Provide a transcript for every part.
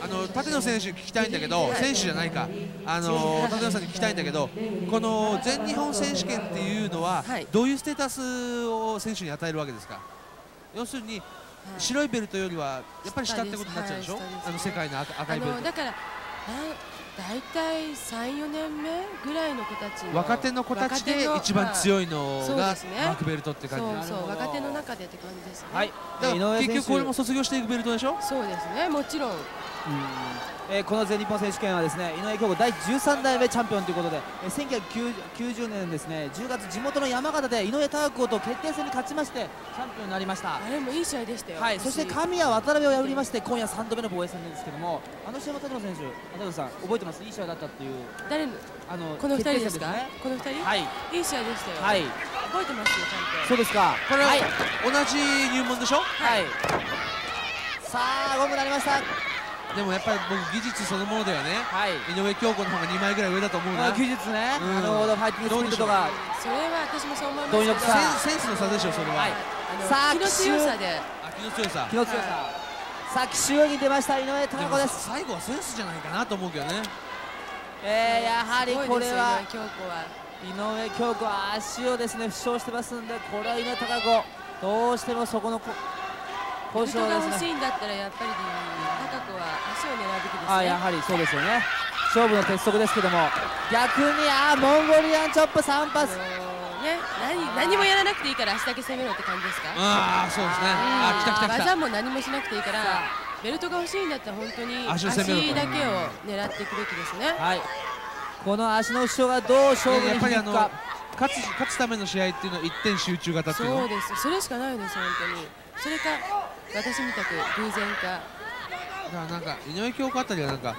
あの立野選手聞きたいんだけど、選手じゃないか、あの立野さんに聞きたいんだけど、この全日本選手権っていうのは、どういうステータスを選手に与えるわけですか？要するに、白いベルトよりはやっぱり下ってことになっちゃうでしょ、あの世界の赤いベルト。だから大体34年目ぐらいの子たち若手の子たちで一番強いのがマークベルトって感じ。そうそう。若手の中でって感じですね、はい、だから結局これも卒業していくベルトでしょ？そうですね。もちろん。えー、この全日本選手権はですね井上京子第13代目チャンピオンということで、えー、1990年ですね10月地元の山形で井上貴子と決定戦に勝ちましてチャンピオンになりました。あれもいい試合でしたよ、はい、そして神谷渡辺を破りまして今夜3度目の防衛戦ですけどもあの試合の立野選手立野さん覚えてます？いい試合だったっていう。誰の？あのこの2人ですか、ね、この2人？はい。いい試合でしたよ。はい覚えてますよちゃんと。そうですか。これは、はい、同じ入門でしょ？はい。さあゴムなりました。でもやっぱり僕技術そのものではね、はい、井上京子の方が2枚ぐらい上だと思うな。技術ね、うん、なるほどファイティングスピードとか。それは私もそう思いますセンスの差でしょそれは、はい、さあ気の強さで。気の強さ。気の強さ、さあ奇襲に出ました井上貴子です。最後はセンスじゃないかなと思うけどね。えー、やはりこれは。井上京子は足をですね負傷してますんでこれは井上貴子。どうしてもそこの交渉が欲しいんだったらやっぱり高子は足を狙うべきですね。あやはりそうですよね。勝負の鉄則ですけども。逆にあモンゴリアンチョップ3発。ね何何もやらなくていいから足だけ攻めろって感じですか？ああそうですね、あ来た来た来た。技も何もしなくていいからベルトが欲しいんだったら本当に足だけを狙っていくべきですね。はいこの足の負傷がどう勝負に響くか。勝つ勝つための試合っていうのは一点集中型っていうの？そうです。それしかないです本当に。それか私みたく偶然か。だからなんか井上京子あたりはなんか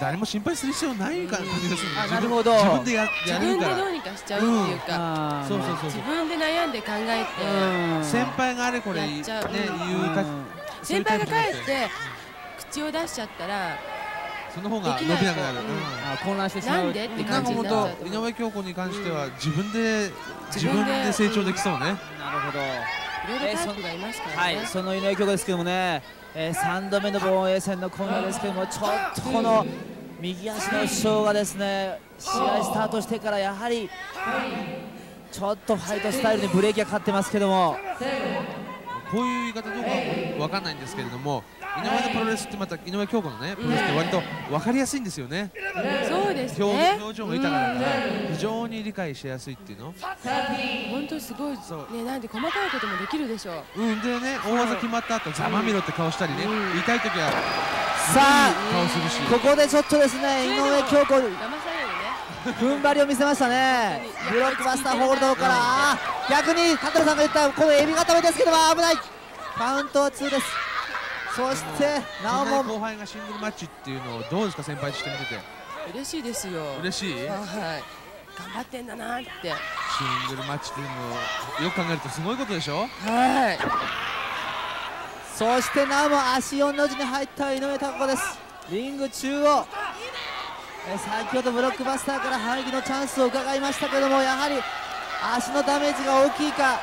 誰も心配する必要ない感じがする。なるほど。自分でや自分でどうにかしちゃうっていうか、そうそうそう自分で悩んで考えて先輩があれこれね言うか先輩が帰って口を出しちゃったらその方が伸びなくなる、混乱してしまうなんで？って感じになっ井上京子に関しては自分で自分で成長できそうね。なるほど。いろいろタイプがいますからね、はい、その井上京子ですけどもね、えー、3度目の防衛戦の今夜ですけどもちょっとこの右足の負傷がですね試合スタートしてからやはりちょっとファイトスタイルにブレーキがかかってますけどもこういう言い方どうか分かんないんですけれども井上のプロレスってまた井上京子のねプロレスって割と分かりやすいんですよね。そうですね。表情も豊かだから非常に理解しやすいっていうの。本当すごいそうねなんで細かいこともできるでしょう。うんでね大技決まった後ざまみろって顔したりね痛い時はさあ顔するしここでちょっとですね井上京子踏ん張りを見せましたね。ブロックバスターホールドから。逆に加藤さんが言ったこのエビ固めですけども危ない。カウントは2です。そしてなおも。後輩がシングルマッチっていうのをどうですか先輩してみてて。嬉しいですよ。嬉しい？はい。頑張ってんだなって。シングルマッチっていうのをよく考えるとすごいことでしょ？はい。そしてなおも足4の字に入った井上貴子です。リング中央先ほどブロックバスターから反撃のチャンスを伺いましたけどもやはり足のダメージが大きいか。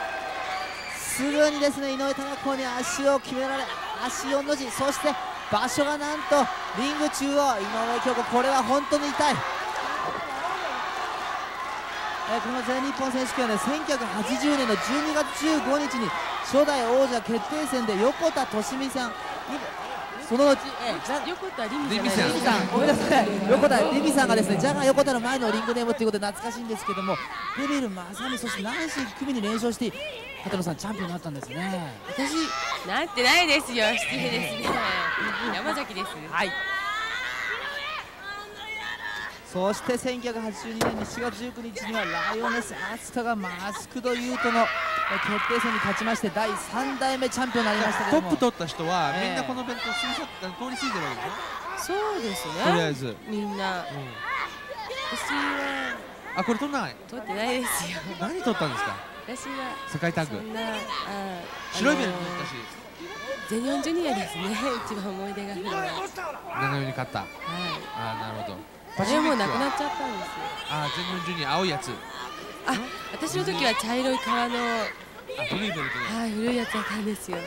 すぐにですね井上貴子に足を決められ足4の字そして場所がなんとリング中央井上京子これは本当に痛い。えこの全日本選手権はね1980年の12月15日に初代王者決定戦で横田利美さんそのうち、え横田リミさん。ごめんなさい。横田リミさんがですねジャガー横田の前のリングネームということで懐かしいんですけどもデビルまさにそしてナンシー組に連勝して畑野さんチャンピオンになったんですね。私なってないですよ。失礼ですね。山崎です。はいそして1982年に4月19日にはライオネス・アスカがマスクド・ユートの決定戦に勝ちまして第3代目チャンピオンになりましたトップ取った人は、みんなこの弁当過ぎ去通り過ぎてるわけでしょそうですね。とりあえずみんな、うん、私はあこれ取らない？取ってないですよ。何取ったんですか？私は。世界タッグ。白いベルト取ったし。全日本ジュニアですね。一番思い出があるのは。長与に勝った。はい。あなるほどあれもなくなっちゃったんですよ。あ全日本ジュニア青いやつ。あ私の時は茶色い革のあ古いベルトはい古いやつだったんですよ。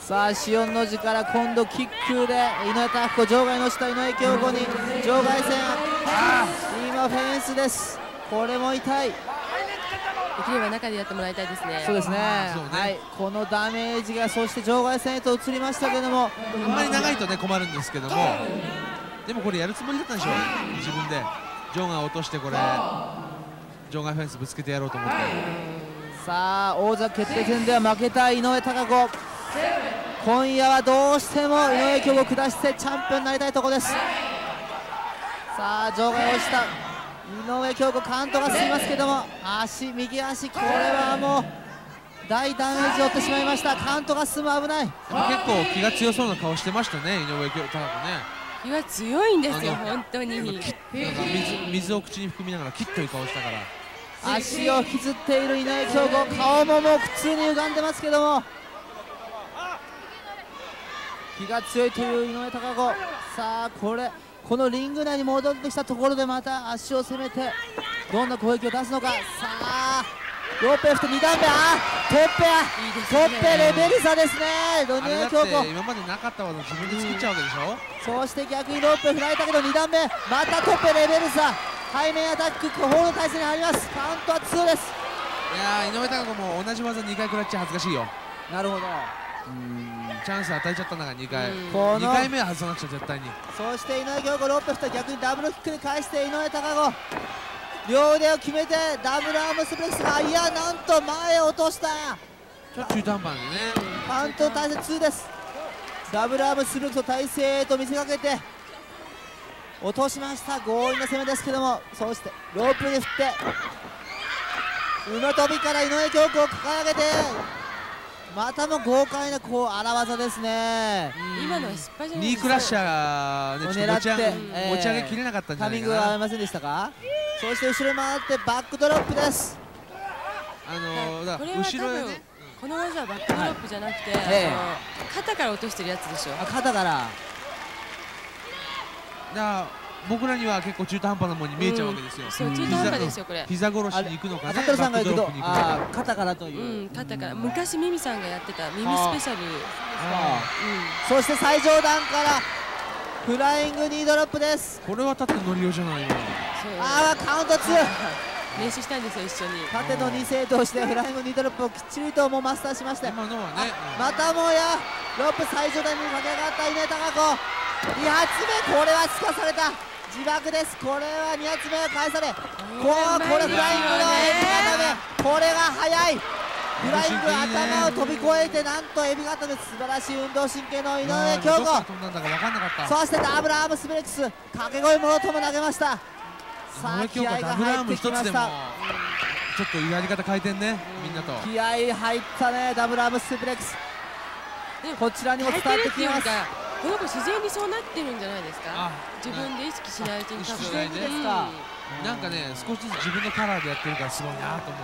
さあ塩の字から今度キックで井上貴子場外の下井上京子に場外戦。今フェンスです。これも痛い。できれば中でやってもらいたいですね。そうですね、ね、はい。このダメージがそして場外戦へと移りましたけどもあんまり長いとね困るんですけどもでもこれやるつもりだったんでしょう。自分で。場外落としてこれ。場外フェンスぶつけてやろうと思って。さあ王座決定戦では負けた井上貴子。今夜はどうしても井上京子を下してチャンピオンになりたいところです。さあ場外落ちた。井上京子カウントが進みますけども。足右足これはもう大ダメージを負ってしまいました。カウントが進む危ない。結構気が強そうな顔してましたね井上京子ね気は強いんですよ本当に。水水を口に含みながらキッという顔したから。足を引きずっている井上京子顔ももう普通に歪んでますけども。気が強いという井上貴子。さあこれこのリング内に戻ってきたところでまた足を攻めてどんな攻撃を出すのか。さあローペフト2段目あトッペア、トッペレベル差ですね。ドニア京子今までなかった技自分で作っちゃうわけでしょ、うん、そして逆にロープ振られたけど2段目。またトッペレベル差。背面アタックホール体勢に入ります。カウントは2です。いや井上貴子も同じ技2回食らっちゃ恥ずかしいよ。なるほど。チャンス与えちゃったんだから2回2回目は外さなくちゃ絶対に。そして井上京子ロップした逆にダブルキックで返して井上貴子両腕を決めてダブルアームスプレックスがいやなんと前落とした。ちょっと中途半端でね。カウント体勢2です。ダブルアームスプレックスの体勢と見せかけて落としました。強引な攻めですけどもそしてロープに振って馬跳びから井上京子を抱え上げてまたも豪快なこう荒技ですね。今のは失敗じゃないニークラッシャーが、ね、狙って、持ち上げきれなかったんじゃないかな。タイミングが合いませんでしたか？そして後ろ回ってバックドロップです。あのー、だ後ろへねこの技はバックドロップじゃなくて、はい、肩から落としてるやつでしょ。あ肩から。だ僕らには結構中途半端なものに見えちゃうわけですよ、うん、そう中途半端ですよこれ。膝殺しに行くのかねさんが行くとあ肩からという、うん、肩から。昔ミミさんがやってたミミスペシャル、うん、そして最上段からフライングニードロップです。これは縦乗りようじゃないよああカウント2 練習したんですよ一緒に。縦の2正としてフライングニードロップをきっちりともマスターしまして今のはねまたもやロップ最上段に駆け上がった稲高子。2発目これはすかされた。自爆です。これは2発目返され。こうこれフライングのエビ固め。これが速い。フライング頭を飛び越えてなんとエビ固め。素晴らしい運動神経の井上京子。そしてダブルアームスブレックス。掛け声もろとも投げましたさあ気合が入ってきました。ちょっとやり方変えてんね。みんなと。気合入ったねダブルアームスブレックス。こちらにも伝わってきます。この子自然にそうなってるんじゃないですか？自分で意識しないうちに多分自然ですか、うん、なんかね少しずつ自分のカラーでやってるからすごいなと思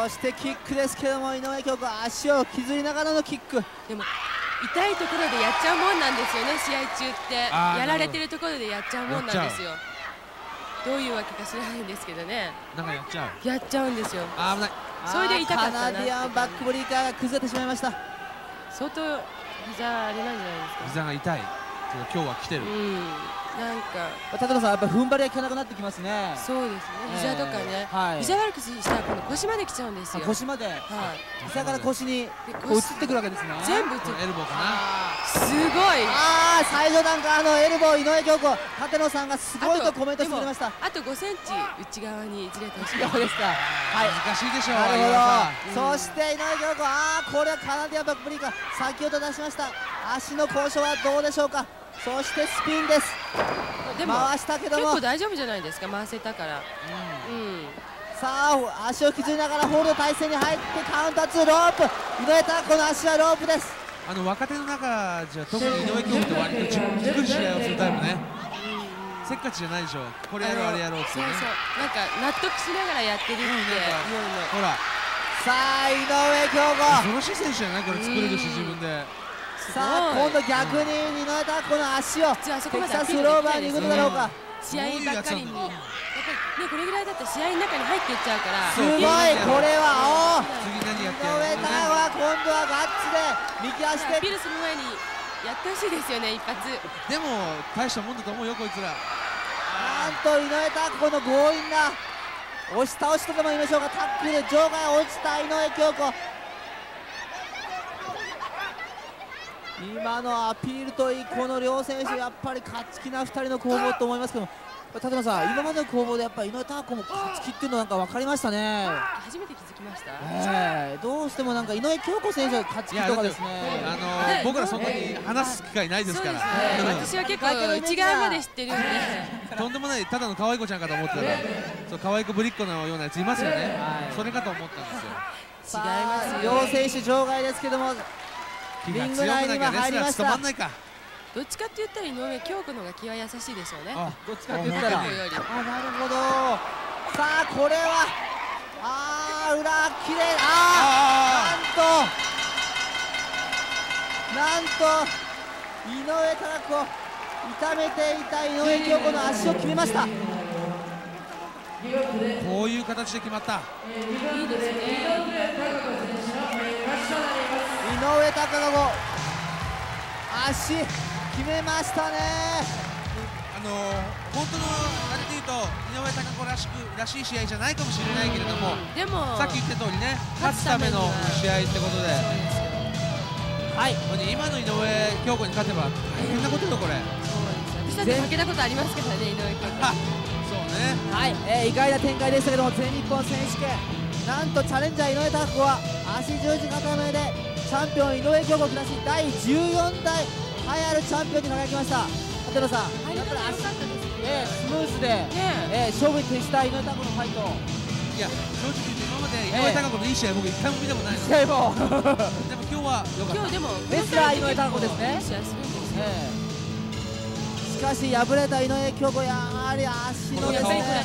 う。そしてキックですけども井上京子足を削りながらのキック。でも痛いところでやっちゃうもんなんですよね試合中って。やられてるところでやっちゃうもんなんですよどういうわけか知らないんですけどね。なんかやっちゃう。やっちゃうんですよ。危ない。それで痛かったなカナディアンバックブリーカーが崩れてしまいました。相当膝あれなんじゃないですか。膝が痛い今日は来てる、うん。なんか。高野さんやっぱ踏ん張りが効かなくなってきますね。そうですね。膝とかね、はい、膝悪くしたら今度腰まで来ちゃうんですよ。腰まで、はい、膝から腰にこう移ってくるわけですね。全部エルボーかなすごい。ああ最初なんかあのエルボー井上京子立野さんがすごいとコメントしてくれました。あと5センチ内側にずれてほしいそうですか。はい。難しいでしょうなるほど、そして井上京子ああこれはカナディアンバックブリーカー先ほど出しました。足の交渉はどうでしょうか。そしてスピンです。でも回したけども。結構大丈夫じゃないですか回せたから、うん、うん、さあ足を削りながらホールド体勢に入ってカウンター2ロープ。井上たこの足はロープですあの若手の中じゃ特に井上京子って割と自分で試合をするタイプね。せっかちじゃないでしょこれやろうあれやろうって、ね、そうそう。なんか納得しながらやってるって思うの、ほら。さあ井上京子。恐ろしい選手じゃないこれ作れるし自分で。さあ今度逆に井上拓子の足を。テキサスローバーに行くのだろうか。試合ばっかりに。やっぱりねこれぐらいだったら試合の中に入っていっちゃうから。すごい。これはお井上拓子は今度はガッツで右足でアピールする前にやってほしいですよね一発。でも大したもんだと思うよこいつら。なんと井上拓子の強引な押し倒しとでも言いましょうか。タックル場外落ちた井上京子。今のアピールといいこの両選手やっぱり勝ち気な2人の攻防と思いますけど立山さん今までの攻防でやっぱり井上拓子も勝ち気っていうのなんか分かりましたね。初めて気づきました、えー、どうしてもなんか井上京子選手が勝ち気とかですね。あのー、僕らそんなに話す機会ないですから、ね、私は結構内側まで知ってるんで。とんでもないただの可愛い子ちゃんかと思ってたらそう可愛い子ぶりっ子のようなやついますよね、はい、それかと思ったんですよ。違います両選手場外ですけどもリング内には入りましたどっちかって言ったら井上京子の方が気は優しいでしょうね。どっちかって言ったらあなるほど。さあこれはああ裏きれいああなんとなんと井上貴子痛めていた井上京子の足を決めました。こういう形で決まった。いいですね。井上貴子足決めましたね。あの本当のあれでいうと井上貴子らしくらしい試合じゃないかもしれないけれどもでもさっき言った通りね勝つための試合ってことで。はい。今の井上京子に勝てば大変なことよこれ。私だって負けたことありますからね井上ね。はい、えー、意外な展開でしたけども全日本選手権。なんとチャレンジャー井上貴子は足十字固めでチャンピオン井上京子下し第14代栄えあるチャンピオンに輝きました。立野さん、やっぱり足だったです。えー、スムーズで、ねえ。ー、勝負に徹した井上拓子のファイト。いや正直言って今まで井上拓子のいい試合僕一回も見たことないの試合も。でも今日は良かった。今日でもレスラー井上拓子ですね。えー、しかし敗れた井上京子やはり足のですね。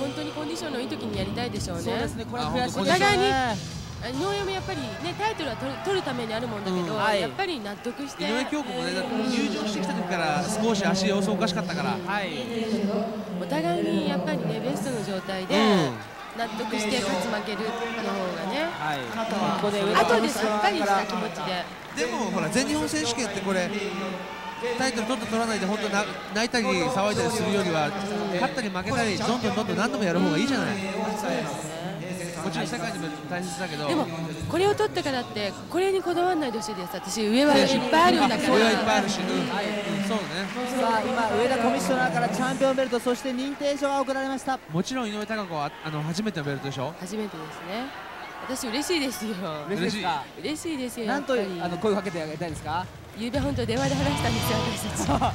本当にコンディションのいい時にやりたいでしょうね。そうですね。これは悔しいですね井上もやっぱりねタイトルは取る取るためにあるもんだけど、うん。はい、やっぱり納得して。井上京子もね入場してきた時から少し足様子おかしかったから、はい、お互いにやっぱりねベストの状態で、納得して勝つ負けるの方がね、はい、ここで後でさっぱりした気持ちで。でもほら全日本選手権ってこれタイトル取って取らないで本当な泣いたり騒いだりするよりは勝ったり負けたりどんどんどんどん何度もやる方がいいじゃない。もちろん世界にも大切だけど。でもこれを取ったからってこれにこだわらないでほしいです。私上はいっぱいあるんだから。上はいっぱいあるし、うん、はい、そうね。さあ今上田コミッショナーからチャンピオンベルトそして認定証が贈られました。もちろん井上貴子はあの初めてのベルトでしょ？初めてですね。私嬉しいですよ。嬉しいです嬉しいですよなんとあの声をかけてあげたいですか？ゆうべ本当電話で話したんですよ私たち、はい、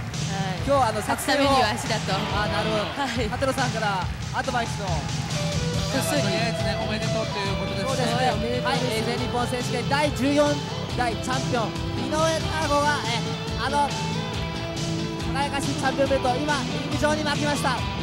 今日あの作戦をためには足だと。あなるほど、はい、羽野さんからアドバイスをくっそりねおめでとうということですそうですねはい、えー、全日本選手権第14代チャンピオン井上太郎がえあの輝かしいチャンピオンベルト今リング上に巻きました。